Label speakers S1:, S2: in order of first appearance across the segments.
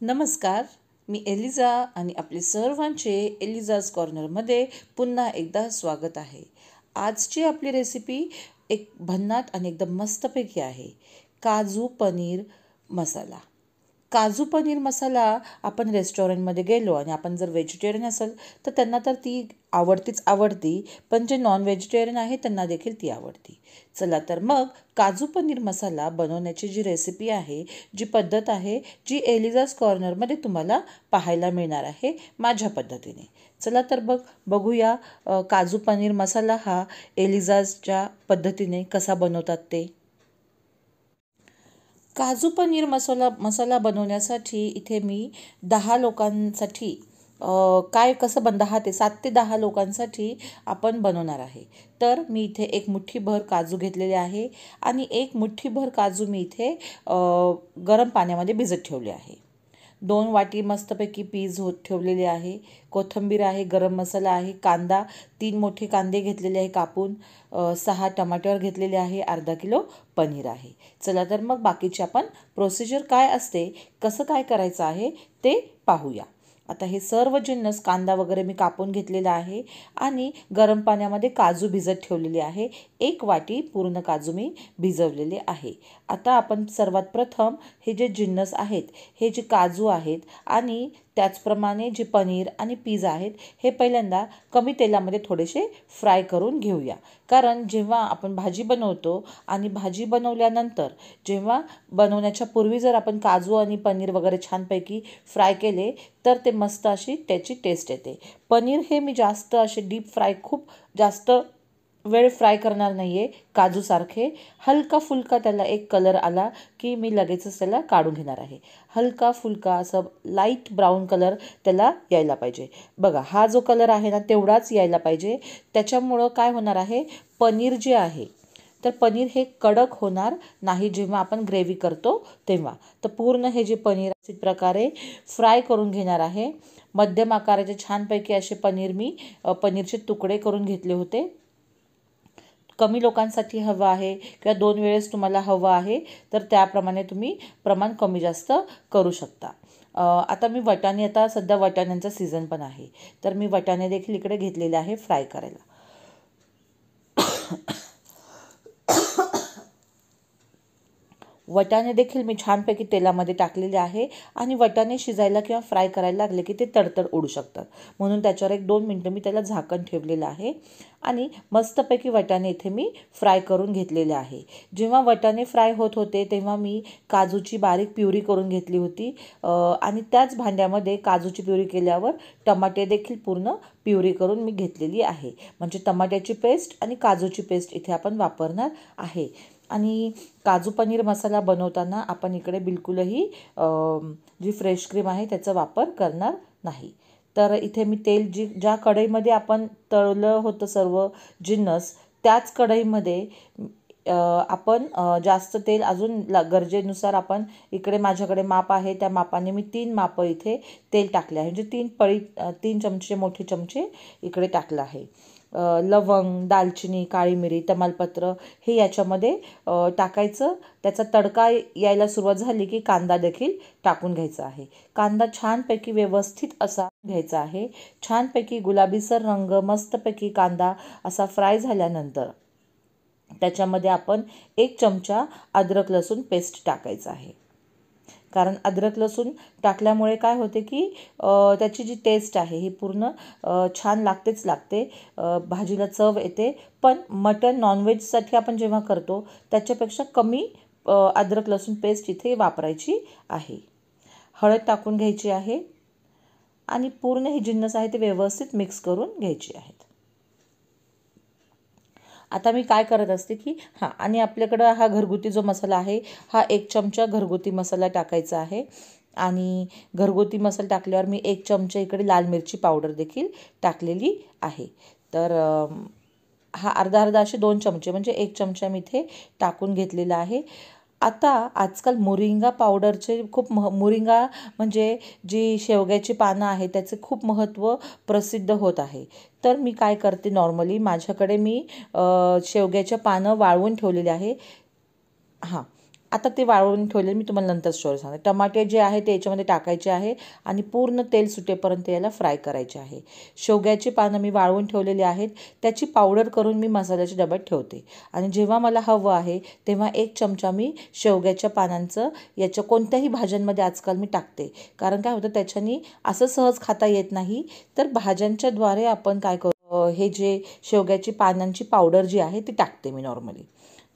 S1: नमस्कार मी एलिझा आणि आपले सर्वांचे एलिझाज कॉर्नरमध्ये पुन्हा एकदा स्वागत आहे. आजची आपली रेसिपी एक भन्नाट आणि एकदम मस्तपैकी आहे. काजू पनीर मसाला. काजू पनीर मसाला आपण रेस्टॉरंटमध्ये गेलो आणि आपण जर व्हेजिटेरियन असेल तर त्यांना तर ती आवडतीच आवडती पण जे नॉन व्हेजिटेरियन आहे त्यांना देखील ती आवडती. चला तर मग काजू पनीर मसाला बनवण्याची जी रेसिपी आहे जी पद्धत आहे जी एलिझास कॉर्नरमध्ये तुम्हाला पाहायला मिळणार आहे माझ्या पद्धतीने. चला तर बघ बघूया काजू पनीर मसाला हा एलिझासच्या पद्धतीने कसा बनवतात ते. काजू पनीर मसाला मसाला बनवण्यासाठी इथे मी दहा लोकांसाठी काय कसं बन दहा ते सात ते दहा लोकांसाठी आपण बनवणार आहे. तर मी इथे एक मुठ्ठीभर काजू घेतलेले आहे आणि एक मुठ्ठीभर काजू मी इथे गरम पाण्यामध्ये भिजत ठेवले आहे. दोन वाटी मस्तपैकी पीज होत ठेवलेले आहे. कोथिंबीर आहे गरम मसाला आहे कांदा तीन मोठे कांदे घेतलेले आहे कापून सहा टमाटर घेतलेले आहे अर्धा किलो पनीर आहे. चला तर मग बाकीचे आपण प्रोसिजर काय असते कसं काय करायचं आहे ते पाहूया. आता हे सर्व जिन्नस कांदा वगैरे मी कापून घेतलेला आहे आणि गरम पाण्यामध्ये काजू भिजत ठेवलेले आहे. एक वाटी पूर्ण काजू मी भिजवलेले आहे. आता आपण सर्वात प्रथम हे जे जिन्नस आहेत हे जे काजू आहेत आणि त्याचप्रमाणे जे पनीर आणि पिझ्झा आहेत हे पहिल्यांदा कमी तेलामध्ये थोडेसे फ्राय करून घेऊया. कारण जेव्हा आपण भाजी बनवतो आणि भाजी बनवल्यानंतर जेव्हा बनवण्याच्या पूर्वी जर आपण काजू आणि पनीर वगैरे छानपैकी फ्राय केले तर ते मस्त अशी त्याची टेस्ट येते. पनीर हे मी जास्त असे डीप फ्राय खूप जास्त वेळ फ्राय करणार नाही आहे काजूसारखे हलका फुलका त्याला एक कलर आला की मी लगेचच त्याला काढून घेणार आहे. हलका फुलका असं लाइट ब्राऊन कलर त्याला यायला पाहिजे. बघा हा जो कलर आहे ना तेवढाच यायला पाहिजे. त्याच्यामुळं काय होणार आहे? पनीर जे आहे तर पनीर हे कडक होणार नाही जेव्हा आपण ग्रेव्ही करतो तेव्हा. तर पूर्ण हे जे पनीर प्रकारे फ्राय करून घेणार आहे. मध्यम आकाराचे छानपैकी असे पनीर मी पनीरचे तुकडे करून घेतले होते. कमी लोकांसाठी हवं आहे किंवा दोन वेळेस तुम्हाला हवं आहे तर त्याप्रमाणे तुम्ही प्रमाण कमी जास्त करू शकता. आता मी वटाणे आता सध्या वटाण्यांचा सीझन पण आहे. तर मी वटाणे देखील इकडे घेतलेले आहे फ्राय करायला. वटाणे देखील मी छानपैकी तेलामध्ये टाकलेले आहे आणि वटाणे शिजायला किंवा फ्राय करायला लागले की ते तडतड उडू शकतात. म्हणून त्याच्यावर एक दोन मिनटं मी त्याला झाकण ठेवलेलं आहे आणि मस्तपैकी वटाणे इथे मी फ्राय करून घेतलेले आहे. जेव्हा वटाणे फ्राय होत होते तेव्हा मी काजूची बारीक प्युरी करून घेतली होती. आणि त्याच भांड्यामध्ये काजूची प्युरी केल्यावर टमाटे देखील पूर्ण प्युरी करून मी घेतलेली आहे. म्हणजे टमाट्याची पेस्ट आणि काजूची पेस्ट इथे आपण वापरणार आहे. आणि काजू पनीर मसाला बनवताना आपण इकडे बिलकुलही जी फ्रेश क्रीम आहे त्याचा वापर करणार नाही. तर इथे मी तेल जी ज्या कढईमध्ये आपण तळलं होतं सर्व जिन्नस त्याच कढईमध्ये आपण जास्त तेल अजून ला गरजेनुसार आपण इकडे माझ्याकडे माप आहे त्या मापाने मी तीन मापं इथे तेल टाकले आहे. म्हणजे तीन पळी तीन चमचे मोठे चमचे इकडे टाकलं आहे. लवंग दालचिनी काळी मिरी तमालपत्र हे याच्यामध्ये टाकायचं. त्याचा तडका यायला सुरुवात झाली की कांदा देखील टाकून घ्यायचा आहे. कांदा छानपैकी व्यवस्थित असा घ्यायचा आहे. छानपैकी गुलाबीसर रंग मस्तपैकी कांदा असा फ्राय झाल्यानंतर त्याच्यामध्ये आपण एक चमचा अद्रक लसूण पेस्ट टाकायचा आहे. कारण अद्रक लसूण टाकल्यामुळे काय होते की त्याची जी टेस्ट आहे ही पूर्ण छान लागतेच लागते. भाजीला चव येते. पण मटन नॉनव्हेजसाठी आपण जेव्हा करतो त्याच्यापेक्षा कमी अद्रक लसूण पेस्ट इथे वापरायची आहे. हळद टाकून घ्यायची आहे. आणि पूर्ण ही जिन्नस आहे ते व्यवस्थित मिक्स करून घ्यायची आहे. आता मी काय करत असते की हां आणि आपल्याकडं हा घरगुती जो मसाला आहे हा एक चमचा घरगुती मसाला टाकायचा आहे. आणि घरगुती मसाला टाकल्यावर मी एक चमचा इकडे लाल मिरची पावडर देखील टाकलेली आहे. तर हा अर्धा अर्धा असे दोन चमचे म्हणजे एक चमचा मी इथे टाकून घेतलेला आहे. आता आजकाल मोरिंगा पावडरचे खूप मह मोरिंगा म्हणजे जी शेवग्याची पानं आहे त्याचे खूप महत्त्व प्रसिद्ध होत आहे. तर मी काय करते नॉर्मली माझ्याकडे मी शेवग्याच्या पानं वाळवून ठेवलेले आहे. हां. आता ते वाळवून ठेवले मी तुम्हाला नंतर स्टोरी सांगते. टमाटे जे आहे ते याच्यामध्ये टाकायचे आहे आणि पूर्ण तेल सुटेपर्यंत याला फ्राय करायचे आहे. शेवग्याची पानं मी वाळवून ठेवलेली आहेत त्याची पावडर करून मी मसाल्याच्या डब्यात ठेवते. आणि जेव्हा मला हवं आहे तेव्हा एक चमचा मी शेवग्याच्या पानांचं याच्या कोणत्याही भाज्यांमध्ये आजकाल मी टाकते. कारण काय होतं त्याच्यानी असं सहज खाता येत नाही. तर भाज्यांच्याद्वारे आपण काय करू हे जे शेवग्याची पानांची पावडर जी आहे ती टाकते मी नॉर्मली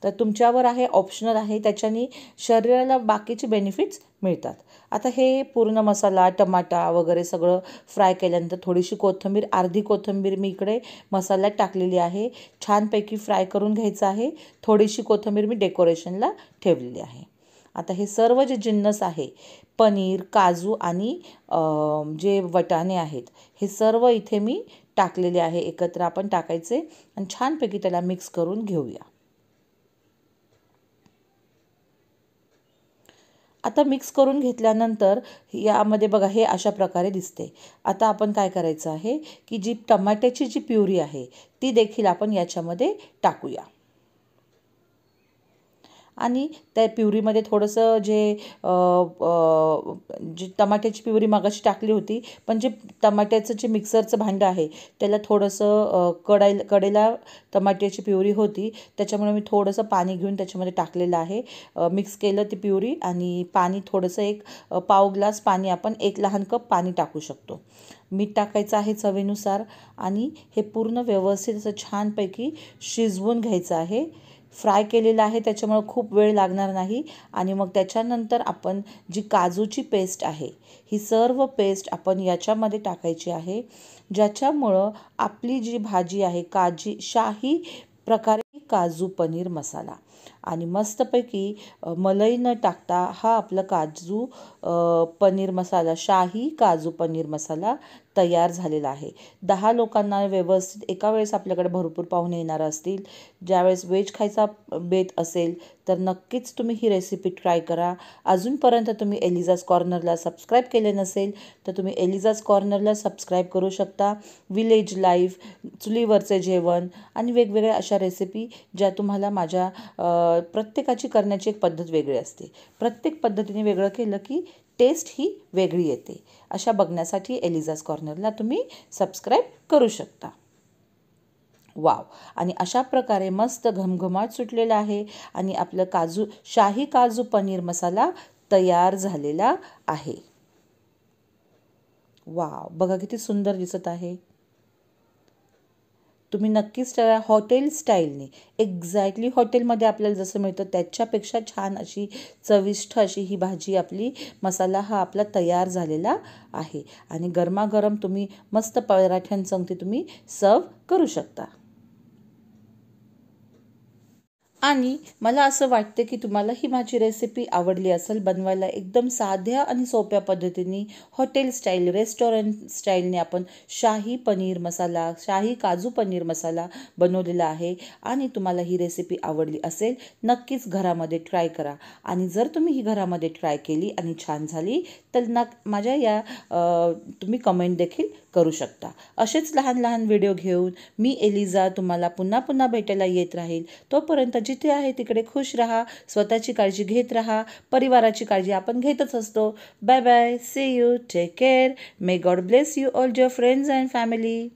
S1: तर तुमच्यावर आहे ऑप्शनल आहे त्याच्यानी शरीराला बाकीचे बेनिफिट्स मिळतात. आता हे पूर्ण मसाला टमाटा वगैरे सगळं फ्राय केल्यानंतर थोडीशी कोथिंबीर अर्धी कोथिंबीर मी इकडे मसाल्यात टाकलेली आहे. छानपैकी फ्राय करून घ्यायचं आहे. थोडीशी कोथिंबीर मी डेकोरेशनला ठेवलेली आहे. आता हे सर्व जे जिन्नस आहे पनीर काजू आणि जे वटाणे आहेत हे सर्व इथे मी टाकलेले आहे. एकत्र आपण टाकायचे आणि छानपैकी त्याला मिक्स करून घेऊया. आता मिक्स करून घेतल्यानंतर यामध्ये बघा हे अशा प्रकारे दिसते. आता आपण काय करायचं आहे की जी टमाट्याची जी प्युरी आहे ती देखील आपण याच्यामध्ये टाकूया. आणि त्या प्युरीमध्ये थोडंसं जे जी टमाट्याची प्युरी मागाशी टाकली होती पण जे टमाट्याचं जे मिक्सरचं भांडं आहे त्याला थोडंसं कडायला कडेला टमाट्याची प्युरी होती त्याच्यामुळे मी थोडंसं पाणी घेऊन त्याच्यामध्ये टाकलेलं आहे. मिक्स केलं ती प्युरी आणि पाणी थोडंसं एक पाव ग्लास पाणी आपण एक लहान कप पाणी टाकू शकतो. मीठ टाकायचं आहे चवीनुसार आणि हे पूर्ण व्यवस्थित असं छानपैकी शिजवून घ्यायचं आहे. फ्राय केलेलं आहे त्याच्यामुळं खूप वेळ लागणार नाही. आणि मग त्याच्यानंतर आपण जी काजूची पेस्ट आहे ही सर्व पेस्ट आपण याच्यामध्ये टाकायची आहे. ज्याच्यामुळं आपली जी भाजी आहे काजी शाही प्रकारे काजू पनीर मसाला. आणि मस्तपैकी मलई न टाकता हा आपला काजू पनीर मसाला शाही काजू पनीर मसाला तयार झालेला आहे. दहा लोकांना व्यवस्थित एका वेळेस आपल्याकडे भरपूर पाहुणे येणार असतील. ज्यावेळेस वेज खायचा बेत असेल तर नक्कीच तुम्ही ही रेसिपी ट्राय करा. अजूनपर्यंत तुम्ही एलिझाज कॉर्नरला सबस्क्राईब केले नसेल तर तुम्ही एलिझाज कॉर्नरला सबस्क्राईब करू शकता. विलेज लाईफ चुलीवरचे जेवण आणि वेगवेगळ्या अशा रेसिपी ज्या तुम्हाला माझ्या प्रत्येकाची करण्याची एक पद्धत वेगळी असते. प्रत्येक पद्धतीने वेगळं केलं की टेस्ट ही वेगळी येते. अशा बघण्यासाठी एलिझास कॉर्नरला तुम्ही सबस्क्राईब करू शकता. वाव आणि अशा प्रकारे मस्त घमघमाट सुटलेला आहे आणि आपलं काजू शाही काजू पनीर मसाला तयार झालेला आहे. वाव बघा किती सुंदर दिसत आहे. तुम्ही नक्कीच त्या हॉटेल स्टाईलने एक्झॅक्टली हॉटेलमध्ये आपल्याला जसं मिळतं त्याच्यापेक्षा छान अशी चविष्ट अशी ही भाजी आपली मसाला हा आपला तयार झालेला आहे. आणि गरमागरम तुम्ही मस्त पराठ्यांसंगती तुम्ही सर्व करू शकता. आणि मला असं वाटते की तुम्हाला ही माझी रेसिपी आवडली असेल बनवायला एकदम साध्या आणि सोप्या पद्धतीने हॉटेल स्टाईल रेस्टॉरंट स्टाईलने आपण शाही पनीर मसाला शाही काजू पनीर मसाला बनवलेला आहे आणि तुम्हाला ही रेसिपी आवडली असेल नक्कीच घरामध्ये ट्राय करा. आणि जर तुम्ही ही घरामध्ये ट्राय केली आणि छान झाली तर नक माझ्या या तुम्ही कमेंट देखील करू शकता. असेच लहान लहान व्हिडिओ घेऊन मी एलिझा तुम्हाला पुन्हा पुन्हा भेटायला येत राहील. तोपर्यंत जिथे आहे तिकडे खुश राहा स्वतःची काळजी घेत राहा परिवाराची काळजी आपण घेतच असतो. Bye bye see you take care may God bless you all your friends and family